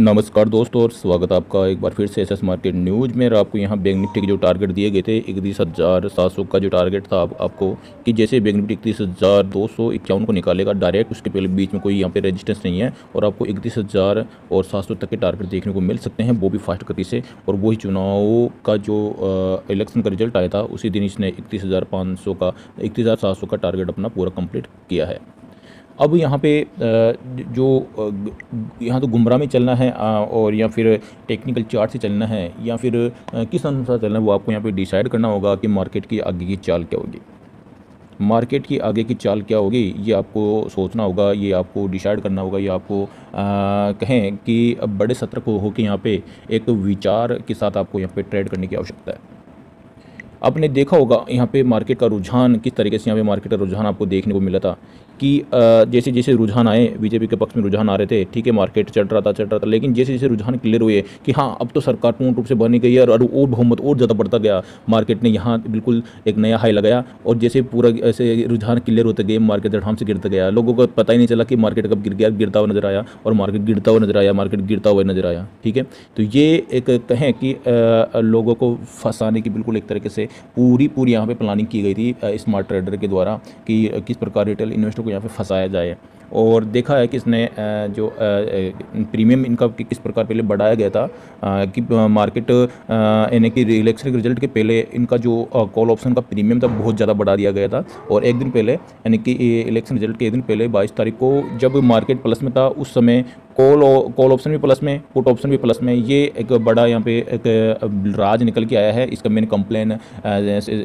नमस्कार दोस्तों और स्वागत आपका एक बार फिर से एस एस मार्केट न्यूज़ में। आपको यहाँ बैंक निफ्टी के जो टारगेट दिए गए थे इकतीस हज़ार सात सौ का जो टारगेट था आप, आपको कि जैसे बैंक निफ्टी इकतीस हज़ार दो सौ इक्यावन को निकालेगा डायरेक्ट उसके पहले बीच में कोई यहाँ पे रेजिस्टेंस नहीं है और आपको इकतीस हज़ार और सात सौ तक के टारगेट देखने को मिल सकते हैं वो भी फास्ट गति से। और वही चुनाव का जो इलेक्शन का रिज़ल्ट आया था उसी दिन इसने इकतीस हज़ार पाँच सौ का इकतीस हज़ार सात सौ का टारगेट अपना पूरा कंप्लीट किया है। अब यहाँ पे जो यहाँ तो गुमराह में चलना है और या फिर टेक्निकल चार्ट से चलना है या फिर किस अनुसार चलना है वो आपको यहाँ पे डिसाइड करना होगा कि मार्केट की आगे की चाल क्या होगी। मार्केट की आगे की चाल क्या होगी ये आपको सोचना होगा ये आपको डिसाइड करना होगा ये आपको आ, कहें कि अब बड़े सत्र को हो के यहाँ पे एक विचार के साथ आपको यहाँ पे ट्रेड करने की आवश्यकता है। आपने देखा होगा यहाँ पे मार्केट का रुझान किस तरीके से यहाँ पे मार्केट का रुझान आपको देखने को मिला था। कि जैसे जैसे रुझान आए, बीजेपी के पक्ष में रुझान आ रहे थे, ठीक है मार्केट चढ़ रहा था चढ़ रहा था, लेकिन जैसे जैसे रुझान क्लियर हुए कि हाँ अब तो सरकार पूर्ण रूप से बनी गई है और और बहुमत और ज़्यादा बढ़ता गया। मार्केट ने यहाँ बिल्कुल एक नया हाई लगाया और जैसे पूरा ऐसे रुझान क्लियर होते गए मार्केट धड़ाम से गिरता गया। लोगों को पता ही नहीं चला कि मार्केट कब गिर गया, गिरता हुआ नज़र आया और मार्केट गिरता हुआ नज़र आया मार्केट गिरता हुआ नज़र आया, ठीक है? तो ये एक कहें कि लोगों को फंसाने की बिल्कुल एक तरीके से पूरी पूरी यहाँ पे प्लानिंग की गई थी स्मार्ट ट्रेडर के द्वारा कि किस प्रकार रिटेल इन्वेस्टर को यहाँ पे फंसाया जाए। और देखा है कि इसने जो प्रीमियम इनका किस प्रकार पहले बढ़ाया गया था कि मार्केट यानी कि इलेक्शन रिज़ल्ट के पहले इनका जो कॉल ऑप्शन का प्रीमियम था बहुत ज़्यादा बढ़ा दिया गया था। और एक दिन पहले, यानी कि इलेक्शन रिज़ल्ट के एक दिन पहले बाईस तारीख को जब मार्केट प्लस में था, उस समय कॉल कॉल ऑप्शन भी प्लस में पुट ऑप्शन भी प्लस में, ये एक बड़ा यहाँ पे एक राज निकल के आया है। इसका मैंने कंप्लेन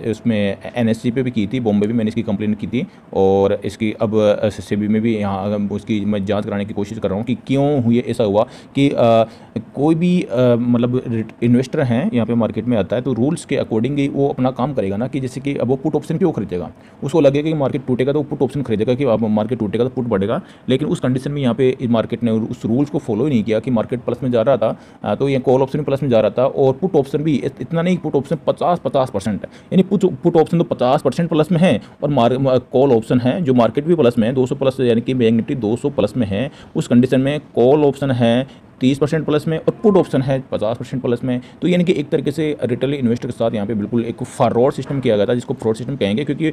उसमें एन पे भी की थी बॉम्बे भी मैंने इसकी कंप्लेन की थी। और इसकी अब एस में भी यहाँ उसकी मैं जाँच कराने की कोशिश कर रहा हूँ कि क्यों हुई ऐसा हुआ कि आ, कोई भी मतलब इन्वेस्टर हैं यहाँ पे मार्केट में आता है तो रूल्स के अकॉर्डिंग ही वो अपना काम करेगा ना कि जैसे कि अब वो पुट ऑप्शन क्यों खरीदेगा? उसको लगेगा कि मार्केट टूटेगा तो पुट ऑप्शन खरीदेगा कि अब मार्केट टूटेगा तो पुट बढ़ेगा लेकिन उस कंडीशन में यहाँ पे मार्केट ने उस रूल्स को फॉलो ही नहीं किया कि मार्केट प्लस में जा रहा था तो ये कॉल ऑप्शन भी प्लस में जा रहा था और पुट ऑप्शन भी इतना नहीं पुट ऑप्शन पचास पचास परसेंट है। यानी पुट पुट ऑप्शन तो पचास परसेंट प्लस में है और कॉल ऑप्शन है जो मार्केट भी प्लस में है दो सौ प्लस यानी कि बैंक निफ्टी दो प्लस में है। उस कंडीशन में कॉल ऑप्शन है, तीस परसेंट प्लस में और पुट ऑप्शन है, पचास परसेंट प्लस में। तो यानी कि एक तरीके से रिटेल इन्वेस्टर के साथ यहाँ पे बिल्कुल एक फ्रॉड सिस्टम किया गया था, जिसको फ्रॉड सिस्टम कहेंगे, क्योंकि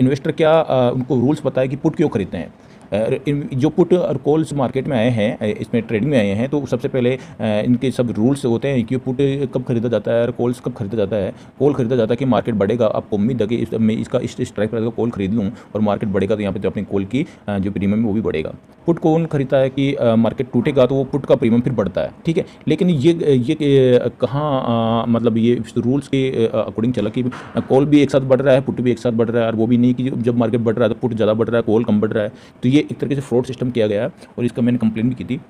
इन्वेस्टर क्या उनको रूल्स पता है कि पुट क्यों खरीदते हैं। जो पुट और कॉल्स मार्केट में आए हैं, इसमें ट्रेडिंग में आए हैं तो सबसे पहले इनके सब रूल्स होते हैं कि पुट कब खरीदा जाता है और कॉल्स कब खरीदा जाता है। कॉल खरीदा जाता है कि मार्केट बढ़ेगा, आपको उम्मीद है कि मैं इसका इस स्ट्राइक पर कॉल खरीद लूँ और मार्केट बढ़ेगा तो यहाँ पर जो अपनी कॉल की जो प्रीमियम वो भी बढ़ेगा। पुट कौन खरीदता है कि मार्केट टूटेगा तो वो पुट का प्रीमियम फिर बढ़ता है, ठीक है? लेकिन ये ये कहाँ मतलब ये रूल्स के अकॉर्डिंग चला कि कॉल भी एक साथ बढ़ रहा है, पुट भी एक साथ बढ़ रहा है, और वो भी नहीं कि जब मार्केट बढ़ रहा है तो पुट ज़्यादा बढ़ रहा है कॉल कम बढ़ रहा है। तो ये एक तरीके से फ्रॉड सिस्टम किया गया और इसका मैंने कंप्लेन भी की थी।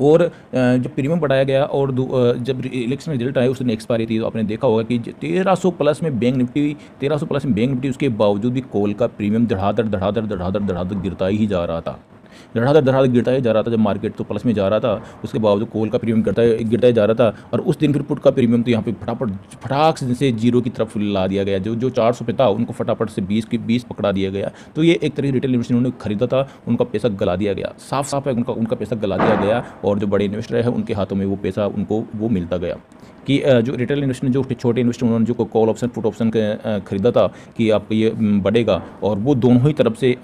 और जब प्रीमियम बढ़ाया गया और जब इलेक्शन रिज़ल्ट आया, उस दिन एक्सपायरी थी तो आपने देखा होगा कि तेरह सौ प्लस में बैंक निफ्टी तेरह सौ प्लस में बैंक निफ्टी उसके बावजूद भी कोल का प्रीमियम धड़ाधड़ धड़ाधड़ धड़ाधड़ धड़ाधड़ गिरता ही जा रहा था। धड़ाधड़ धड़ाधड़ गिरता ही जा रहा था जब मार्केट तो प्लस में जा रहा था। उसके बावजूद कोल का प्रीमियम गिरता गिरता ही जा रहा था और उस दिन फिर पुट का प्रीमियम तो यहाँ पे फटाफट, फटाक से ज़ीरो की तरफ़ ला दिया गया। जो जो चार सौ पे था, उनको फटाफट से बीस की, बीस पकड़ा दिया गया। तो ये एक तरह रिटेल इन्वेस्टर उन्होंने खरीदा था, उनका पैसा गला दिया गया। साफ़ साफ़ है, उनका उनका पैसा गला दिया गया और जो बड़े इन्वेस्टर है, उनके हाथों में वो पैसा उनको, वो मिलता गया। कि जो रिटेल इन्वेस्टर जो छोटे इन्वेस्टर उन्होंने जो कॉल ऑप्शन पुट ऑप्शन खरीदा था कि आपका ये बढ़ेगा और वो दोनों ही तरफ़ से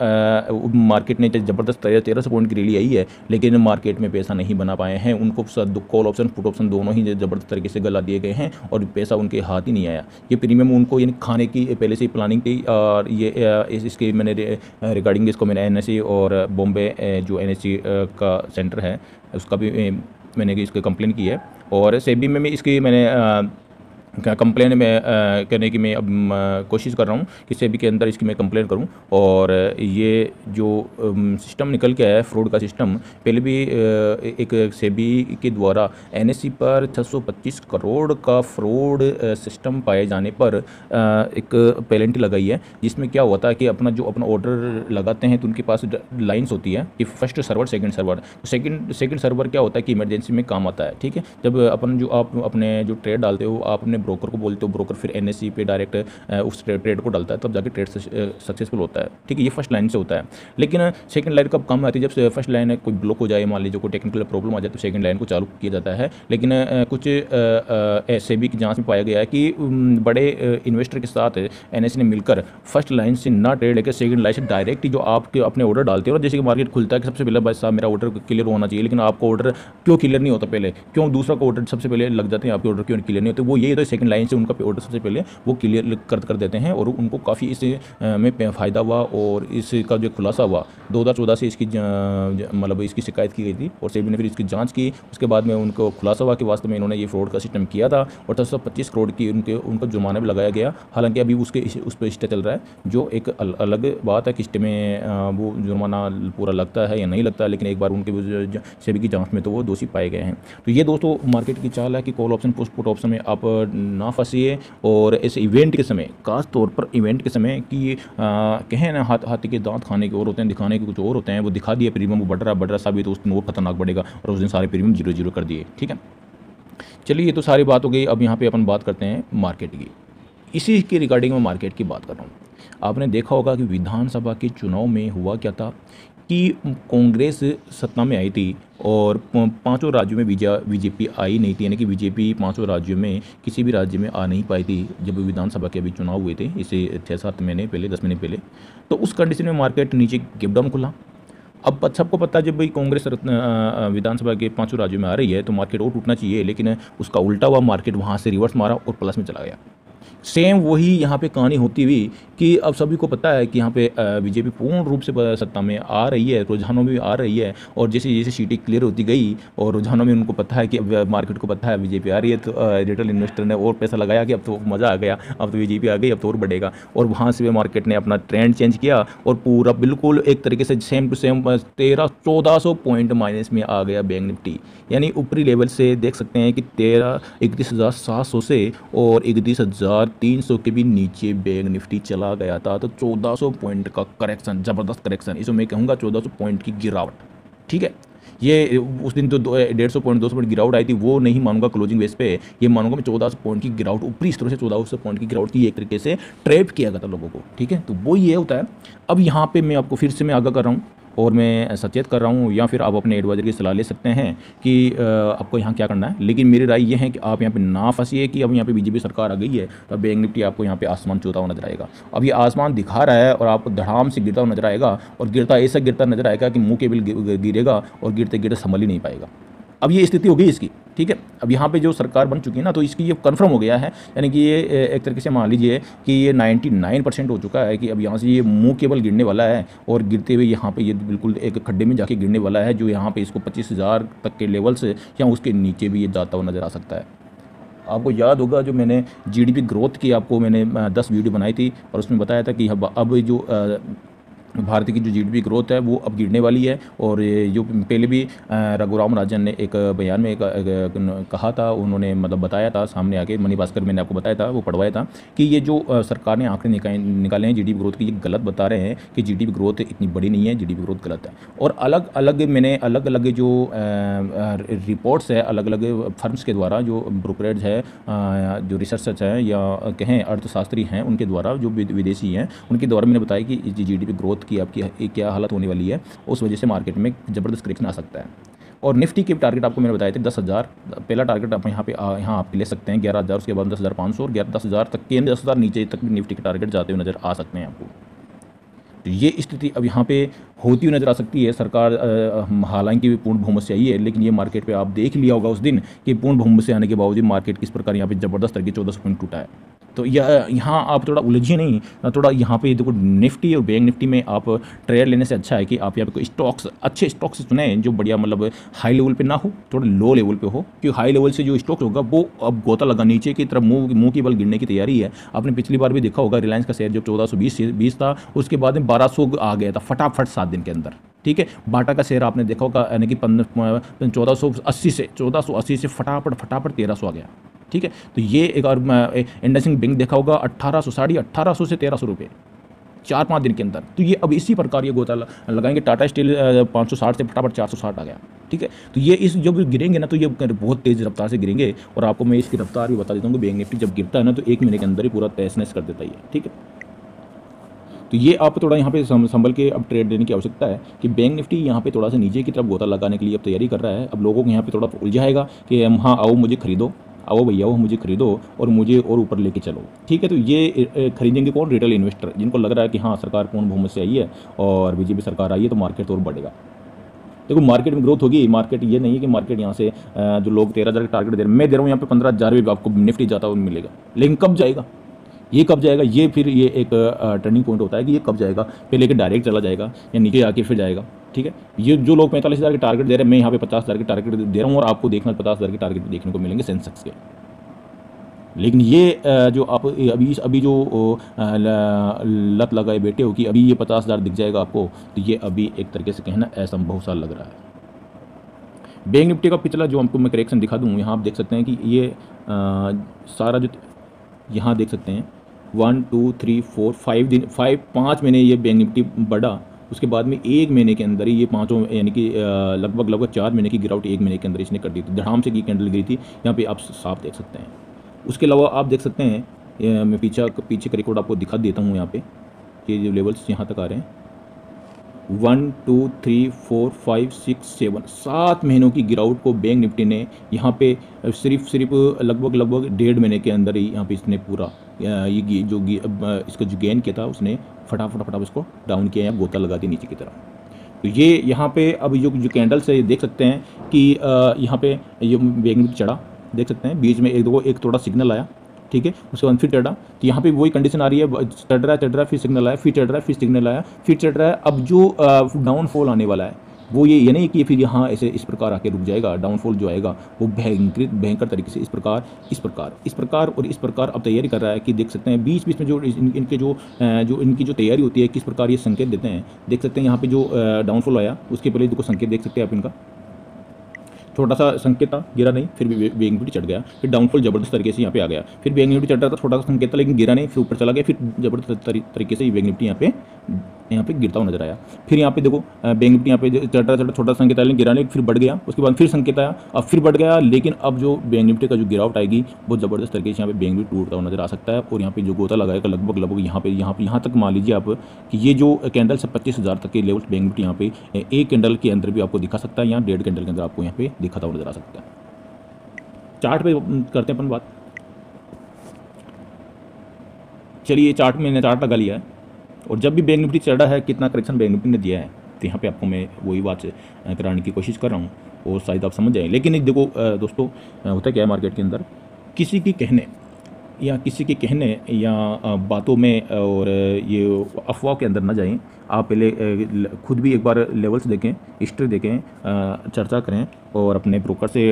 मार्केट ने ज़बरदस्त तेरह सौ पॉइंट की रैली आई है, लेकिन मार्केट में पैसा नहीं बना पाए हैं। उनको कॉल ऑप्शन पुट ऑप्शन दोनों ही ज़बरदस्त तरीके से गला दिए गए हैं और पैसा उनके हाथ ही नहीं आया। ये प्रीमियम उनको यानी खाने की, पहले से ही प्लानिंग थी और ये इसके मैंने रिगार्डिंग इसको मैंने एन और बॉम्बे जो एन का सेंटर है, उसका भी मैंने इसकी कंप्लेन की है। और सेबी में भी इसकी मैंने कंप्लेन में करने की मैं अब कोशिश कर रहा हूँ कि सेबी के अंदर इसकी मैं कंप्लेन करूँ। और ये जो सिस्टम निकल के आया फ्रॉड का सिस्टम पहले भी एक सेबी के द्वारा एनएससी पर 625 करोड़ का फ्रॉड सिस्टम पाए जाने पर एक पेलेंटी लगाई है। जिसमें क्या होता है कि अपना जो अपना ऑर्डर लगाते हैं तो उनके पास लाइन्स होती है कि first server second server second second server क्या होता है कि इमरजेंसी में काम आता है, ठीक है? जब अपन जो आप अपने जो ट्रेड डालते हो ब्रोकर को बोलते हो, ब्रोकर फिर एन पे डायरेक्ट उस ट्रेड को डालता है, तब जाके ट्रेड सक्सेसफुल होता है। ठीक है, ये फ़र्स्ट लाइन से होता है। लेकिन सेकंड लाइन कब कम आती है? जब फ़र्स्ट लाइन कोई ब्लॉक हो जाए, मान लीजिए कोई टेक्निकल प्रॉब्लम आ जाए तो सेकंड लाइन को चालू किया जाता है। लेकिन कुछ ऐसे भी जाँच में पाया गया है कि बड़े इन्वेस्टर के साथ एन ने मिलकर फ़र्स्ट लाइन से ना ट्रेड लेकर सेकंड लाइन से डायरेक्ट जो आपके, अपने ऑर्डर डालते हो। जैसे कि मार्केट खुलता है कि सबसे पहले भाई साहब, मेरा ऑर्डर क्लियर होना चाहिए, लेकिन आपका ऑर्डर क्यों क्लियर नहीं होता पहले? क्यों दूसरा का ऑर्डर सबसे पहले लग जाते हैं, आपके ऑर्डर क्यों क्लियर नहीं होते? वो ये तो सेकंड लाइन से उनका ऑर्डर सबसे पहले वो क्लियर कर कर देते हैं और उनको काफ़ी इस में फ़ायदा हुआ और इसका जो खुलासा हुआ। दो हज़ार चौदह से इसकी मतलब इसकी शिकायत की गई थी और सेबी ने फिर इसकी जाँच की। उसके बाद में उनको खुलासा हुआ कि वास्तव में इन्होंने ये फ्रॉड का सिस्टम किया था और दस करोड़ की उनके, उनका जुर्माना भी लगाया गया। हालाँकि अभी उसके उस पर स्टे चल रहा है, जो एक अलग बात है कि स्टे में वो जुर्माना पूरा लगता है या नहीं लगता लेकिन एक बार उनके सेबी की जाँच में तो वो दोषी पाए गए हैं। तो ये दोस्तों मार्केट की चाल है कि call option post put option में आप ना फंसीए और इस इवेंट के समय, खास तौर पर इवेंट के समय कि कहें ना, हाथ, हाथी के दांत खाने के और होते हैं, दिखाने के कुछ और होते हैं, वो दिखा दिए प्रीमियम वो बढ़ रहा बढ़ रहा, साबित तो उस दिन और खतरनाक बढ़ेगा और उस दिन सारे प्रीमियम ज़ीरो ज़ीरो कर दिए, ठीक है? चलिए, ये तो सारी बात हो गई। अब यहाँ पे अपन बात करते हैं मार्केट की। इसी के रिगार्डिंग मैं मार्केट की बात कर रहा हूँ। आपने देखा होगा कि विधानसभा के चुनाव में हुआ क्या था? कि कांग्रेस सत्ता में आई थी और पाँचों राज्यों में बीजा बीजेपी आई नहीं थी, यानी कि बीजेपी पाँचों राज्यों में किसी भी राज्य में आ नहीं पाई थी जब विधानसभा के अभी चुनाव हुए थे, इसे छः सात महीने पहले, दस महीने पहले। तो उस कंडीशन में मार्केट नीचे गिपडाउन खुला। अब सबको पता है, जब भाई कांग्रेस विधानसभा के पाँचों राज्यों में आ रही है तो मार्केट और टूटना चाहिए, लेकिन उसका उल्टा हुआ मार्केट वहाँ से रिवर्स मारा और प्लस में चला गया। सेम वही यहाँ पे कहानी होती हुई कि अब सभी को पता है कि यहाँ पे बीजेपी पूर्ण रूप से सत्ता में आ रही है, रुझानों में आ रही है और जैसे जैसे सीटें क्लियर होती गई और रुझानों में उनको पता है कि अब मार्केट को पता है बीजेपी आ रही है तो रिटेल इन्वेस्टर ने और पैसा लगाया कि अब तो मज़ा आ गया, अब तो बीजेपी आ गई, अब तो और बढ़ेगा। और वहाँ से मार्केट ने अपना ट्रेंड चेंज किया और पूरा बिल्कुल एक तरीके से सेम टू सेम तेरह, चौदह सौ पॉइंट माइनस में आ गया बैंक निफ्टी यानी ऊपरी लेवल से देख सकते हैं कि तेरह, इकतीस हज़ार सात सौ से और इकतीस हज़ार तीन सौ के भी नीचे बैंक निफ्टी चला गया था तो चौदह सौ पॉइंट का करेक्शन, ज़बरदस्त करेक्शन। इसमें मैं कहूँगा चौदह सौ पॉइंट की गिरावट, ठीक है? ये उस दिन तो डेढ़ सौ पॉइंट, दो सौ पॉइंट गिरावट आई थी, वो नहीं मानूँगा क्लोजिंग बेस पे। ये मानूँगा मैं चौदह सौ पॉइंट की गिरावट, ऊपरी इस तरह से चौदह सौ पॉइंट की गिरावट की एक तरीके से ट्रैप किया गया था लोगों को, ठीक है? तो वो ये होता है। अब यहाँ पे मैं आपको फिर से मैं आगाह कर रहा हूँ। और मैं सचेत कर रहा हूँ या फिर आप अपने एडवाइज़र की सलाह ले सकते हैं कि आपको यहाँ क्या करना है। लेकिन मेरी राय यह है कि आप यहाँ पर ना फंसीए कि अब यहाँ पर बीजेपी सरकार आ गई है तो बैंक निफ्टी आपको यहाँ पर आसमान चौता हुआ नज़र आएगा। अब ये आसमान दिखा रहा है और आपको धड़ाम से गिरता हुआ नज़र आएगा और गिरता ऐसा गिरता नज़र आएगा कि मुँह के बिल गिरेगा और गिरते गिरते संभल ही नहीं पाएगा। अब ये स्थिति होगी इसकी। ठीक है? अब यहाँ पे जो सरकार बन चुकी है ना तो इसकी ये कन्फर्म हो गया है। यानी कि ये एक तरीके से मान लीजिए कि ये 99 परसेंट हो चुका है कि अब यहाँ से ये मुँह केवल गिरने वाला है और गिरते हुए यहाँ पे ये बिल्कुल एक खड्डे में जाके गिरने वाला है जो यहाँ पे इसको पच्चीस हज़ार तक के लेवल से या उसके नीचे भी ये जाता हुआ नज़र आ सकता है। आपको याद होगा जो मैंने जीडीपी ग्रोथ की आपको मैंने दस वीडियो बनाई थी और उसमें बताया था कि अब जो भारत की जो जीडीपी ग्रोथ है वो अब गिरने वाली है। और जो पहले भी रघुराम राजन ने एक बयान में एक, एक, कहा था उन्होंने मतलब बताया था सामने आके मनी भास्कर मैंने आपको बताया था वो पढ़वाया था कि ये जो सरकार ने आंकड़े निकाले निकाले हैं जीडीपी ग्रोथ की ये गलत बता रहे हैं कि जीडीपी ग्रोथ इतनी बड़ी नहीं है जीडीपी ग्रोथ गलत है। और अलग अलग मैंने अलग अलग जो रिपोर्ट्स है अलग अलग फर्म्स के द्वारा जो ब्रोकरेज है जो रिसर्च हैं या कहें अर्थशास्त्री हैं उनके द्वारा जो विदेशी हैं उनके द्वारा मैंने बताया कि जी ग्रोथ ग्रोथ की आपकी क्या हालत होने वाली है, उस वजह से मार्केट में ज़बरदस्त करेक्शन आ सकता है। और निफ्टी के टारगेट आपको मैंने बताए थे, दस हज़ार, पहला टारगेट आप यहाँ पे यहाँ आप ले सकते हैं, ग्यारह हज़ार, उसके बाद दस हज़ार पाँच सौ, और ग्यारह, दस हज़ार तक के दस हज़ार नीचे तक भी निफ्टी के टारगेट जाते हुए नज़र आ सकते हैं आपको। तो ये स्थिति अब यहाँ पे होती हुई नज़र आ सकती है। सरकार हालाँकि पूर्ण बहुमत से आई है, लेकिन ये मार्केट पे आप देख लिया होगा उस दिन कि पूर्ण बहुमत से आने के बावजूद मार्केट किस प्रकार यहाँ पे ज़बरदस्त तरीके चौदह सौ पॉइंट टूटा है। तो यह यहाँ आप थोड़ा उलझिए नहीं थोड़ा यहाँ पे देखो निफ्टी और बैंक निफ्टी में आप ट्रेड लेने से अच्छा है कि आप यहाँ पे स्टॉक्स, अच्छे स्टॉक्स चुने जो बढ़िया मतलब हाई लेवल पे ना हो, थोड़ा लो लेवल पे हो, क्योंकि हाई लेवल से जो स्टॉक्स होगा वो अब गोता लगा नीचे की तरफ़, मुँह मुँह की बल गिरने की तैयारी है। आपने पिछली बार भी देखा होगा रिलायंस का शेयर जो चौदह सौ बीस बीस था, उसके बाद में बारह सौ आ गया था, फटाफट सात दिन के अंदर, ठीक है? बाटा का शेयर आपने देखा होगा, यानी कि चौदह सौ अस्सी से, चौदह सौ अस्सी से फटाफट फटाफट तेरह सौ आ गया। ठीक है? तो ये एक और इंडसिंग बैंक देखा होगा, अट्ठारह सौ साढ़े अट्ठारह सौ से तेरह सौ रुपये चार पाँच दिन के अंदर। तो ये अब इसी प्रकार ये गोता लगाएँगे टाटा स्टील पाँच सौ साठ से फटाफट चार सौ साठ आ गया, ठीक है? तो ये इस, जब गिरेंगे ना तो ये बहुत तेज़ रफ्तार से गिरेंगे, और आपको मैं इसकी रफ्तार भी बता देता हूँ बैंक निफ्टी जब गिरता है ना तो एक महीने के अंदर ही पूरा तहस कर देता है ठीक है? तो ये आप थोड़ा यहाँ पे संभल के अब ट्रेड देने की आवश्यकता है कि बैंक निफ्टी यहाँ पे थोड़ा सा नीचे की तरफ़ गोता लगाने के लिए अब तैयारी कर रहा है। अब लोगों को यहाँ पे थोड़ा उलझाएगा कि हाँ आओ, मुझे खरीदो। आओ भैया, वो मुझे खरीदो और मुझे और ऊपर लेके चलो। ठीक है तो ये खरीदेंगे कौन? रिटेल इन्वेस्टर जिनको लग रहा है कि हाँ सरकार पूर्ण बहुमत से आई है और बीजेपी सरकार आई है तो मार्केट तो और बढ़ेगा। देखो मार्केट में ग्रोथ होगी मार्केट ये नहीं है कि मार्केट यहाँ से जो लोग तेरह हज़ार का टारगेट दे रहे हैं। मैं दे रहा हूँ यहाँ पे पंद्रह हज़ार भी आपको निफ्टी जाता हुआ मिलेगा, लेकिन कब जाएगा? ये कब जाएगा? ये फिर ये एक टर्निंग पॉइंट होता है कि ये कब जाएगा? पहले लेकर डायरेक्ट चला जाएगा या नीचे आके फिर जाएगा? ठीक है? ये जो लोग पैंतालीस हज़ार के टारगेट दे रहे हैं मैं यहाँ पे पचास हज़ार के टारगेट दे रहा हूँ और आपको देखना पचास हज़ार के टारगेट देखने को मिलेंगे सेंसेक्स के। लेकिन ये जो आप अभी अभी जो लत लगाए बैठे हो कि अभी ये पचास हज़ार दिख जाएगा आपको तो ये अभी एक तरीके से कहना असंभव सा लग रहा है। बैंक निफ्टी का पिछला जो आपको मैं करेक्शन दिखा दूँ यहाँ आप देख सकते हैं कि ये आ, सारा जो यहाँ देख सकते हैं one, two, three, four, five दिन, फाइव, पाँच महीने ये बैंक निफ्टी बढ़ा। उसके बाद में एक महीने के अंदर ही ये पाँचों, यानी कि लगभग लगभग चार महीने की गिरावट एक महीने के अंदर इसने कर दी थी। धड़ाम से की कैंडल गिरी थी। यहाँ पे आप साफ़ देख सकते हैं। उसके अलावा आप देख सकते हैं मैं पीछा, पीछे का रिकॉर्ड आपको दिखा देता हूँ यहाँ पे। ये जो लेवल्स यहाँ तक आ रहे हैं। One, two, three, four, five, six, seven, सात महीनों की गिरावट को बैंक निफ्टी ने यहाँ पे सिर्फ़ सिर्फ़ लगभग लगभग डेढ़ महीने के अंदर ही यहाँ पे इसने पूरा ये जो इसका जो गेन किया था, उसने फटाफट फटाफट उसको डाउन किया या गोता लगा दी नीचे की तरफ़। तो ये यहाँ पे अब जो जो कैंडल्स है ये देख सकते हैं कि यहाँ पे ये निफ्टी चढ़ा। देख सकते हैं, बीच में एक दो, एक थोड़ा सिग्नल आया, ठीक है? उसके बाद फिर चढ़ा। तो यहाँ पे वही कंडीशन आ रही है चढ़ रहा है, चढ़ रहा है, फिर सिग्नल आया, फिर चढ़ रहा है, फिर सिग्नल आया, फिर चढ़ रहा है। अब जो डाउनफॉल आने वाला है वो ये ये नहीं कि फिर यहाँ ऐसे इस प्रकार आके रुक जाएगा डाउनफॉल जो आएगा वो भयंकर भयंकर तरीके से इस प्रकार इस प्रकार इस प्रकार और इस प्रकार अब तैयारी कर रहा है कि देख सकते हैं बीच बीच में जो इन, इनके जो जो इनकी जो तैयारी होती है किस प्रकार ये संकेत देते हैं। देख सकते हैं यहाँ पर जो डाउनफॉल आया उसके पहले देखो संकेत देख सकते हैं आप इनका। छोटा सा संकेत था गिरा नहीं फिर भी बैंक निफ्टी चढ़ गया फिर डाउनफॉल ज़बरदस्त तरीके से यहाँ पे आ गया। फिर बैंक निफ्टी चढ़ रहा था छोटा सा संकेत था लेकिन गिरा नहीं फिर ऊपर चला गया फिर ज़बरदस्त तरीके से बैंक निफ्टी यहाँ पे यहाँ पे गिरता हुआ नज़र आया। फिर यहाँ पे देखो बैंक निफ्टी यहाँ पे रहा चढ़ा छोटा संकेत आया गिरा नहीं, फिर बढ़ गया। उसके बाद फिर संकेत आया, अब फिर बढ़ गया, लेकिन अब जो बैंक निफ्टी का जो गिरावट आएगी वो ज़बरदस्त तरीके से यहाँ पे बैंक निफ्टी टूटता हुआ नज़र आ सकता है। और यहाँ पे जो गोता लगाएगा लगभग लगभग यहाँ पे यहाँ पे, यहाँ तक मान लीजिए आप, कि ये जो कैंडल से पच्चीस हज़ार तक के लेवल बैंक निफ्टी यहाँ पे एक कैंडल के अंदर भी आपको दिखा सकता है यहाँ डेढ़ कैंडल के अंदर आपको यहाँ पे दिखाता हुआ नज़र आ सकता है। चार्ट पे करते हैं अपन बात। चलिए चार्ट मैंने चार्ट लगा लिया है। और जब भी बैंक निफ्टी रहा है, कितना करेक्शन बैंक निफ्टी ने दिया है तो यहाँ पे आपको मैं वही बात कराने की कोशिश कर रहा हूँ, और शायद आप समझ जाएँ। लेकिन देखो दोस्तों होता क्या है मार्केट के अंदर, किसी की कहने या किसी के कहने या बातों में और ये अफवाह के अंदर ना जाएँ। आप पहले खुद भी एक बार लेवल्स देखें हिस्ट्री देखें चर्चा करें और अपने ब्रोकर से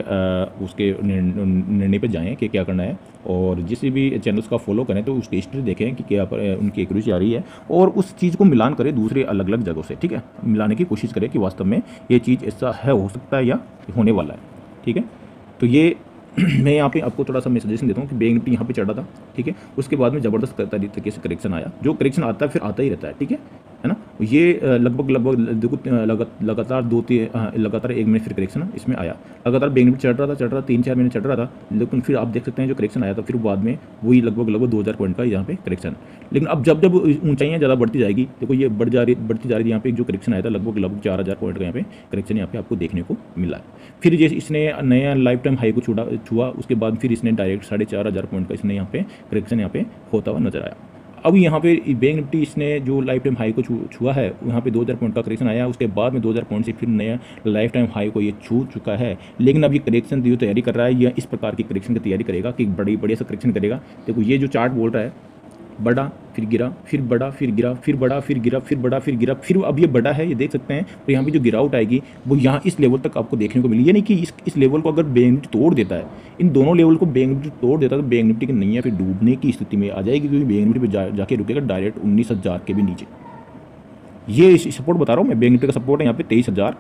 उसके निर्णय पे जाएँ कि क्या करना है। और जिस भी चैनल्स का फॉलो करें तो उसकी हिस्ट्री देखें कि क्या पर उनकी एक्यूरेसी आ रही है। और उस चीज़ को मिलान करें दूसरे अलग अलग जगहों से, ठीक है? मिलाने की कोशिश करें कि वास्तव में ये चीज़ ऐसा है, हो सकता है या होने वाला है, ठीक है? तो ये मैं यहाँ पे आपको थोड़ा सा मैं सजेशन देता हूँ कि बैंक निफ्टी यहाँ पे चढ़ा था, ठीक है? उसके बाद में ज़बरदस्त तरीके से करेक्शन आया। जो करेक्शन आता है, फिर आता ही रहता है, ठीक है? है ना? ये लगभग लगभग देखो लगातार दो तीन लगातार एक महीने फिर करेक्शन इसमें आया। लगातार बैंक निफ्टी चढ़ रहा था, चढ़ रहा तीन चार महीने चढ़ रहा था, लेकिन फिर आप देख सकते हैं जो करेक्शन आया था, फिर बाद में वही लगभग लगभग दो हज़ार पॉइंट का यहाँ पे करेक्शन लेकिन अब जब जब ऊंचाइयाँ ज़्यादा बढ़ती जाएगी, देखो ये बढ़ जा रही बढ़ती जा रही यहाँ पे जो करेक्शन आया था, लगभग लगभग चार हज़ार पॉइंट का यहाँ पे करेक्शन यहाँ पे आपको देखने को मिला। फिर जैसे इसने नया लाइफ टाइम हाई को छुड़ा छुआ उसके बाद फिर इसने डायरेक्ट साढ़े चार हज़ार पॉइंट का इसने यहाँ पे करेक्शन यहाँ पे होता हुआ नज़र आया। अब यहाँ पे बैंक निफ्टी इसने जो लाइफ टाइम हाई को छुआ है, यहाँ पे 2000 पॉइंट का करेक्शन आया, उसके बाद में 2000 पॉइंट से फिर नया लाइफ टाइम हाई को ये छू चुका है। लेकिन अब ये करेक्शन जो तैयारी कर रहा है या इस प्रकार की करेक्शन की तैयारी करेगा कि बड़ी बढ़िया सा करेक्शन करेगा। देखो, ये जो चार्ट बोल रहा है बढ़ा फिर गिरा, फिर बड़ा, फिर गिरा, फिर बड़ा, फिर गिरा, फिर बड़ा, फिर गिरा, फिर अब ये बड़ा है, ये देख सकते हैं। तो यहाँ पे जो गिरावट आएगी, वो यहाँ इस लेवल तक आपको देखने को मिली। यानी कि इस इस लेवल को अगर बैंक निफ्टी तोड़ देता है, इन दोनों लेवल को बैंक निफ्टी तोड़ देता है तो बैंक निफ्टी की नैया फिर डूबने की स्थिति में आ जाएगी, क्योंकि बैंक निफ्टी पर जाके रुकेगा डायरेक्ट उन्नीस हज़ार के भी नीचे। ये सपोर्ट बता रहा हूँ मैं बैंक निफ्टी का सपोर्ट है यहाँ पे तेईस हज़ार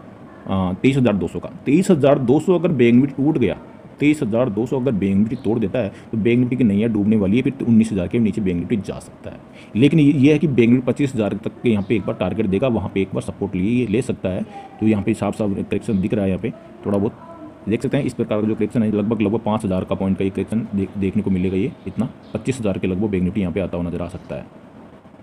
तेईस हज़ार दो सौ का। तेईस हज़ार दो सौ अगर बैंक निफ्टी टूट गया तेईस हज़ार दो सौ अगर बैंक निफ्टी तोड़ देता है तो बैंक निफ्टी की नैया डूबने वाली है फिर उन्नीस हज़ार के नीचे बैंक निफ्टी जा सकता है। लेकिन ये है कि बैंक निफ्टी पच्चीस हज़ार तक के यहाँ पे एक बार टारगेट देगा वहाँ पे एक बार सपोर्ट लिए ले सकता है। तो यहाँ पे साफ़ साफ़ करेक्शन दिख रहा है यहाँ पे थोड़ा बहुत देख सकते हैं इस प्रकार का जो करेक्शन है लगभग लगभग पाँच हज़ार का पॉइंट का ये करेक्शन देख, देखने को मिलेगा ये इतना पच्चीस हज़ार के लगभग बैंक निफ्टी यहाँ पे आता हुआ नज़र आ सकता है।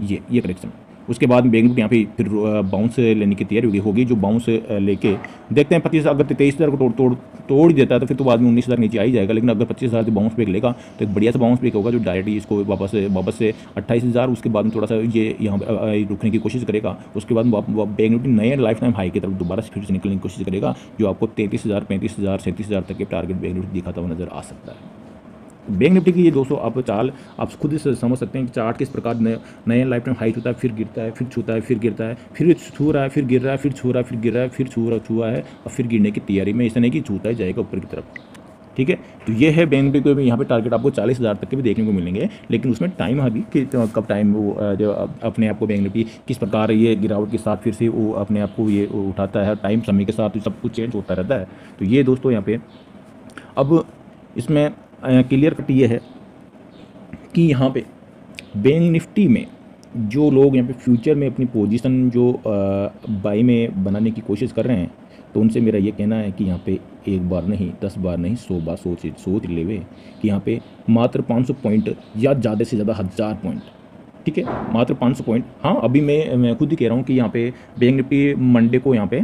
ये ये करेक्शन उसके बाद निफ्टी यहाँ पे फिर बाउंस लेने की तैयारी होगी, जो बाउंस लेके देखते हैं पच्चीस, अगर तेईस हज़ार को तोड़ तोड़ तोड़ देता है तो फिर तो बाद में उन्नीस हज़ार नीचे आ ही जाएगा, लेकिन अगर पच्चीस हज़ार से बाउंस ब्रेक लेगा तो एक बढ़िया सा बाउंस ब्रेक होगा जो डायरेक्टली इसको वापस वापस से अट्ठाईस हज़ार, उसके बाद में थोड़ा सा ये यहाँ रुकने की कोशिश करेगा, उसके बाद निफ्टी नए लाइफ टाइम हाई की तरफ़ दोबारा से फिर से निकलने की कोशिश करेगा, जो आपको तैंतीस हज़ार, पैंतीस हज़ार, सैंतीस हज़ार तक के टारगेट बैंक दिखाता हुआ नज़र आ सकता है। बैंक निफ्टी की ये दोस्तों आप चाल, आप खुद से समझ सकते हैं कि चार्ट किस प्रकार नए लाइफ टाइम हाइट होता है, फिर गिरता है, फिर छूता है, फिर गिरता है, फिर छू रहा है, फिर गिर रहा है, फिर छू रहा है, फिर गिर रहा है, फिर छू रहा, छुआ है, और फिर गिरने की तैयारी में ऐसा नहीं कि छूता ही जाएगा ऊपर की तरफ़। ठीक है? तो ये है बैंक निफ्टी को भी यहाँ पे टारगेट आपको चालीस हज़ार तक के भी देखने को मिलेंगे, लेकिन उसमें टाइम अभी कि कब टाइम वो जो अपने आप को बैंक निफ्टी किस प्रकार ये गिरावट के साथ फिर से वो अपने आप को ये उठाता है टाइम समय के साथ सब कुछ चेंज होता रहता है। तो ये दोस्तों यहाँ पे, अब इसमें क्लियर कट ये है कि यहाँ पे बैंक निफ्टी में जो लोग यहाँ पे फ्यूचर में अपनी पोजीशन जो बाई में बनाने की कोशिश कर रहे हैं तो उनसे मेरा ये कहना है कि यहाँ पे एक बार नहीं, दस बार नहीं, सौ बार सोच सोच ले हुए कि यहाँ पे मात्र 500 पॉइंट या ज़्यादा से ज़्यादा हज़ार पॉइंट ठीक है, मात्र 500 पॉइंट। हाँ अभी मैं मैं खुद ही कह रहा हूँ कि यहाँ पे बैंक निफ्टी मंडे को यहाँ पे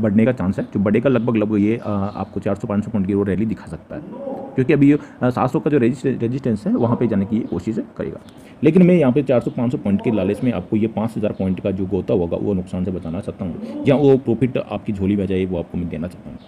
बढ़ने का चांस है। जो बढ़ेगा लगभग लगभग ये आपको 400-500 पॉइंट की वो रैली दिखा सकता है। क्योंकि अभी सात सौ का जो रेजिस्टेंस है, वहाँ पे जाने की कोशिश करेगा। लेकिन मैं यहाँ पे 400-500 पॉइंट के लालच में आपको ये 5000 पॉइंट का जो गोता होगा, वो नुकसान से बचाना चाहता हूँ। या वो प्रॉफिट आपकी झोली में जाए वो आपको मैं देना चाहता हूँ।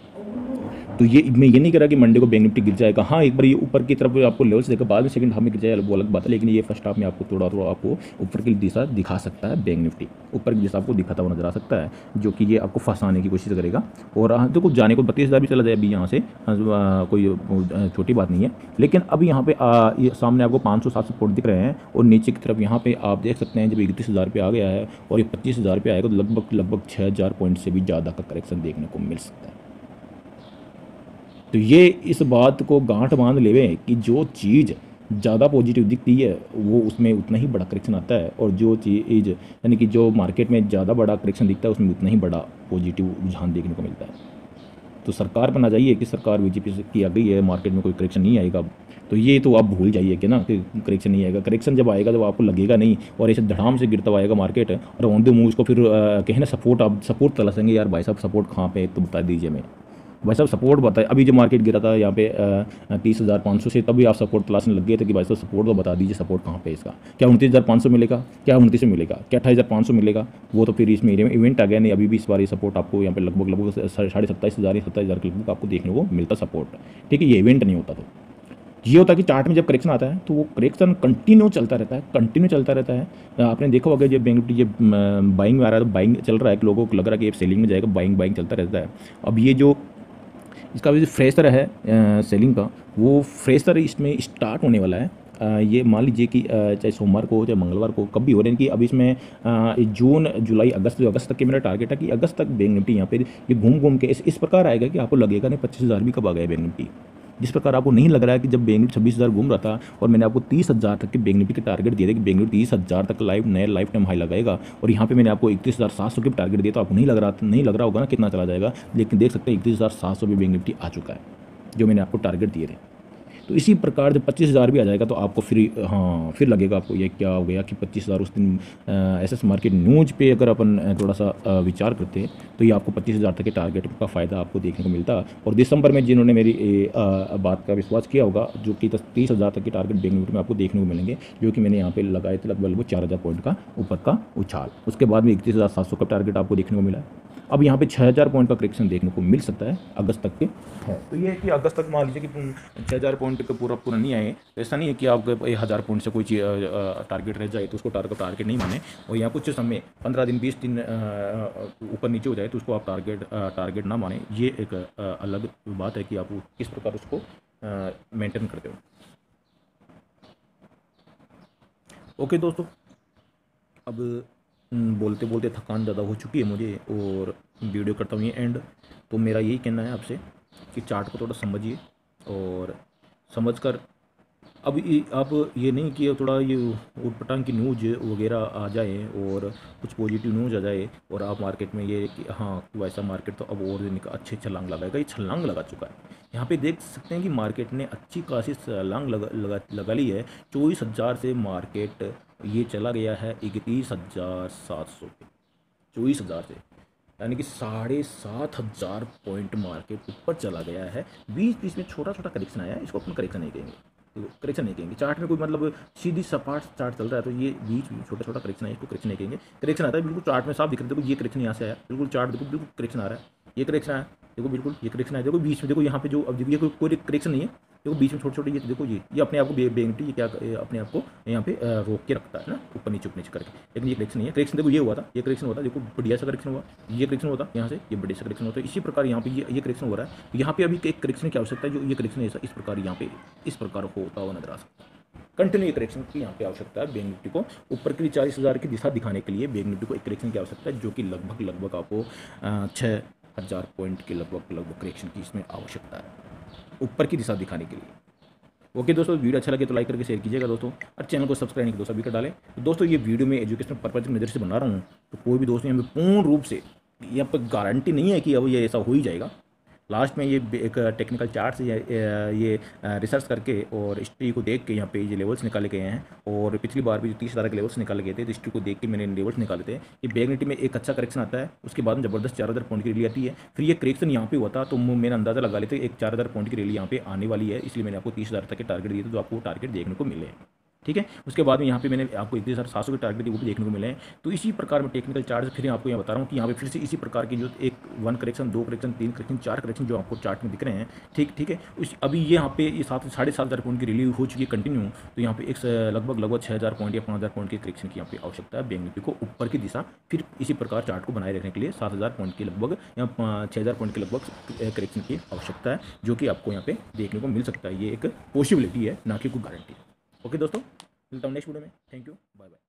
तो ये, मैं ये नहीं कह रहा कि मंडे को बैंक निफ्टी गिर जाएगा। हाँ एक बार ये ऊपर की तरफ़ आपको लेवल्स देखा, बाद में सेकंड हाफ़ में गिर जाएगा वो अलग बात है, लेकिन ये फ़र्स्ट हाफ़ में आपको थोड़ा थोड़ा आपको ऊपर की दिशा दिखा सकता है बैंक निफ्टी ऊपर की दिशा आपको दिखाता हुआ नज़र आ सकता है, जो कि ये आपको फंसाने की कोशिश करेगा। और देखो तो जाने को बत्तीस हज़ार भी चला जाए अभी यहाँ से कोई छोटी बात नहीं है। लेकिन अभी यहाँ पे ये सामने आपको पाँच सौ सात सौ दिख रहे हैं, और नीचे की तरफ़ यहाँ पे आप देख सकते हैं, जब इकतीस हज़ार आ गया है, और ये पच्चीस हज़ार आएगा तो लगभग लगभग छः हज़ार पॉइंट से भी ज़्यादा का करेक्शन देखने को मिल सकता है। तो ये इस बात को गांठ बाँध लेवे कि जो चीज़ ज़्यादा पॉजिटिव दिखती है, वो उसमें उतना ही बड़ा करेक्शन आता है और जो चीज़, यानी कि जो मार्केट में ज़्यादा बड़ा करेक्शन दिखता है, उसमें उतना ही बड़ा पॉजिटिव रुझान देखने को मिलता है। तो सरकार पर ना जाइए कि सरकार बीजेपी की आ गई है मार्केट में कोई करेक्शन नहीं आएगा। तो ये तो आप भूल जाइए कि ना कि करेक्शन नहीं आएगा। करेक्शन जब आएगा तो आपको लगेगा नहीं और ऐसे धड़ाम से गिरता आएगा मार्केट और ऑन द मूव उसको फिर कहें सपोर्ट आप सपोर्ट तलाशेंगे, यार भाई साहब सपोर्ट कहाँ पे तो बता दीजिए मैं भाई साहब सपोर्ट बताए अभी जो मार्केट गिरा था यहाँ पे तीस हज़ार पाँच सौ से, तभी आप सपोर्ट तलाशने लग गए थे कि भाई साहब सपोर्ट तो बता दीजिए सपोर्ट कहाँ पे इसका। क्या उनतीस हज़ार पाँच सौ मिलेगा? क्या उनतीस में मिलेगा? क्या अट्ठाईस हज़ार पाँच सौ मिलेगा? वो तो फिर इसमें इवेंट आ गया नहीं। अभी भी इस बार ये सपोर्ट आपको यहाँ पे लगभग लगभग साढ़े सत्ताईस हज़ार या सत्ताईस हज़ार के लगभग आपको देखने को मिलता सपोर्ट ठीक है, ये इवेंट नहीं होता तो। ये होता है कि चार्ट में जब करेक्शन आता है तो वो करेक्शन कंटिन्यू चलता रहता है कंटिन्यू चलता रहता है। आपने देखा होगा जब बैंक निफ्टी ये बाइंग में आ रहा है तो बाइंग चल रहा है, कि लोगों को लग रहा है कि ये सेलिंग में जाएगा बाइंग बाइंग चलता रहता है। अब ये जो इसका जो फ्रेशर है सेलिंग का वो फ्रेशर इसमें स्टार्ट होने वाला है। ये मान लीजिए कि चाहे सोमवार को चाहे मंगलवार को कब भी हो रहे हैं कि अभी इसमें जून जुलाई अगस्त जो अगस्त तक के मेरा टारगेट है कि अगस्त तक बैंक निफ्टी यहाँ पर ये घूम घूम के इस, इस प्रकार आएगा कि आपको लगेगा नहीं पच्चीस हज़ार भी कब आ गया बैंक निफ्टी जिस प्रकार आपको नहीं लग रहा है कि जब बेंगलुरु छब्बीस हज़ार घूम रहा था और मैंने आपको तीस हज़ार तक के बेंगलुरु के टारगेट दिए थे कि बेंगलुरु तीस हज़ार तक लाइव नया लाइफ टाइम हाई लगाएगा और यहाँ पर मैंने आपको इकतीस हज़ार सात सौ के टारगेट दिया तो आपको नहीं लग रहा, नहीं लग रहा होगा ना कितना चला जाएगा, लेकिन देख सकते हैं इकतीस हज़ार सात सौ भी बेंगलुरु आ चुका है, जो मैंने आपको टारगेट दिए थे। तो इसी प्रकार जब पच्चीस हज़ार भी आ जाएगा तो आपको फिर हाँ फिर लगेगा आपको ये क्या हो गया कि पच्चीस हज़ार उस दिन एस एस मार्केट न्यूज़ पे अगर अपन थोड़ा सा विचार करते हैं तो ये आपको पच्चीस हज़ार तक के टारगेट का फ़ायदा आपको देखने को मिलता। और दिसंबर में जिन्होंने मेरी बात का विश्वास किया होगा, जो कि तीस हज़ार तक के टारगेट बैंक में आपको देखने को मिलेंगे, जो कि मैंने यहाँ पे लगाए थे लगभग लगभग चार हज़ार पॉइंट का ऊपर का उछाल। उसके बाद में इकतीस हज़ार सात सौ का टारगेट आपको देखने को मिला। अब यहाँ पे 6000 पॉइंट का करेक्शन देखने को मिल सकता है, अगस्त तक के। है तो ये है कि अगस्त तक मान लीजिए कि छः हज़ार पॉइंट का पूरा पूरा नहीं आए। तो ऐसा नहीं है कि आपको हज़ार पॉइंट से कोई टारगेट रह जाए तो उसको टारगेट टारगेट नहीं माने। और यहाँ कुछ समय, पंद्रह दिन, बीस दिन ऊपर नीचे हो जाए तो उसको आप टारगेट टारगेट ना माने। ये एक अलग बात है कि आप किस प्रकार उसको मेंटेन करते हो। ओके दोस्तों, अब बोलते बोलते थकान ज़्यादा हो चुकी है मुझे और वीडियो करता हूँ ये एंड तो मेरा यही कहना है आपसे कि चार्ट को थोड़ा समझिए और समझकर। अब आप ये नहीं कि थोड़ा ये उट पटांग की न्यूज़ वगैरह आ जाए और कुछ पॉजिटिव न्यूज़ आ जाए और आप मार्केट में ये कि हाँ वैसा मार्केट तो अब और अच्छे छलांग लगाएगा। ये छलांग लगा चुका है। यहाँ पे देख सकते हैं कि मार्केट ने अच्छी खासी छलांग लगा लगा लगा ली है। चौबीस हज़ार से मार्केट ये चला गया है इकतीस हज़ार सात सौ पे। चौबीस हज़ार से। यानी कि साढ़े सात हज़ार पॉइंट मार्केट ऊपर चला गया है। बीच बीच में छोटा छोटा करेक्शन आया है, इसको अपन करेक्शन नहीं कहेंगे। करेक्शन नहीं कहेंगे। चार्ट में कोई मतलब सीधी सपाट चार्ट चल रहा है तो ये बीच में छोटा छोटा करेक्शन है इसको करेक्शन नहीं कहेंगे। करेक्शन आता है, बिल्कुल चार्ट में साफ़ दिख रहा है। देखो, ये करेक्शन यहाँ से आया। बिल्कुल चार्ट देखो, बिल्कुल करेक्शन आ रहा है। ये करेक्शन आया। देखो, बिल्कुल, ये करेक्शन आया। देखो, बीच में देखो, यहाँ पे जो, अब ये कोई करेक्शन नहीं है। देखो बीच में छोटे छोटे ये, देखो ये ये अपने आप को ये क्या अपने आप को यहाँ पे रोक के रखता है ना, ऊपर नीचे नीचे करके। लेकिन ये करेक्शन नहीं है करेक्शन देखो ये हुआ था, ये करेक्शन हुआ था, देखो बढ़िया सा करेक्शन हुआ, ये करेक्शन होता यहाँ से ये बढ़िया सा करेक्शन होता है इसी प्रकार यहाँ पे ये करेक्शन हो रहा है। यहाँ पे अभी एक करेक्शन की आवश्यकता है, जो ये करेक्शन ऐसा इस प्रकार यहाँ पे, इस प्रकार होता हुआ नज़र आ सकता है। कंटिन्यू करेक्शन की यहाँ पे आवश्यकता है बैंक निफ्टी को ऊपर के लिए चालीस हज़ार की दिशा दिखाने के लिए बैंक निफ्टी को एक करेक्शन की आवश्यकता है, जो कि लगभग लगभग आपको छः हज़ार पॉइंट के लगभग लगभग करेक्शन की इसमें आवश्यकता है। ऊपर की दिशा दिखाने के लिए। ओके दोस्तों, वीडियो अच्छा लगे तो लाइक करके शेयर कीजिएगा दोस्तों, और चैनल को सब्सक्राइब नहीं दोस्तों अभी कर डालें। तो दोस्तों, ये वीडियो में एजुकेशन पर्पज की नज़र से बना रहा हूँ तो कोई भी दोस्तों यहाँ पर पूर्ण रूप से, यहाँ पर गारंटी नहीं है कि अब ये ऐसा हो ही जाएगा। लास्ट में ये एक टेक्निकल चार्ट से ये रिसर्च करके और हिस्ट्री को देख के यहाँ पे ये लेवल्स निकाले गए हैं। और पिछली बार भी जो तीस हज़ार के लेवल्स निकाले गए थे तो हिस्ट्री को देख के मैंने लेवल्स निकाले थे। ये बैग में एक अच्छा करेक्शन आता है, उसके बाद में ज़बरदस्त चार हज़ार पॉइंट की रैली आती है। फिर ये करेक्शन यहाँ पे हुआ था तो मैंने अंदाज़ा लगा लेते एक चार हज़ार पॉइंट की रैली यहाँ पे आने वाली है, इसलिए मैंने आपको तीस हज़ार तक के टारगेट दिए थे तो आपको टारगेट देखने को मिले। ठीक है? उसके बाद में यहाँ पे मैंने आपको इतने सारे सात सौ के टारगेट वो भी देखने को मिले हैं। तो इसी प्रकार में टेक्निकल चार्ट फिर आपको यहाँ बता रहा हूँ कि यहाँ पे फिर से इसी प्रकार की जो एक वन करेक्शन दो करेक्शन तीन करेक्शन चार करेक्शन जो आपको चार्ट में दिख रहे हैं, ठीक ठीक है? उस अभी ये यहाँ पे सात, साढ़े सात हज़ार पॉइंट की रिलीव हो चुकी है कंटिन्यू तो यहाँ पे एक लगभग लगभग छः हज़ार पॉइंट या पाँच हज़ार पॉइंट की करेक्शन की यहाँ पे आवश्यकता है बैंक निफ्टी को ऊपर की दिशा। फिर इसी प्रकार चार्ट को बनाए रखने के लिए सात हज़ार पॉइंट के लगभग, या छः हज़ार पॉइंट के लगभग करेक्शन की आवश्यकता है, जो कि आपको यहाँ पे देखने को मिल सकता है। ये एक पॉसिबिलिटी है, ना कि कोई गारंटी ओके दोस्तों मिलता हूँ नेक्स्ट वीडियो में थैंक यू बाय बाय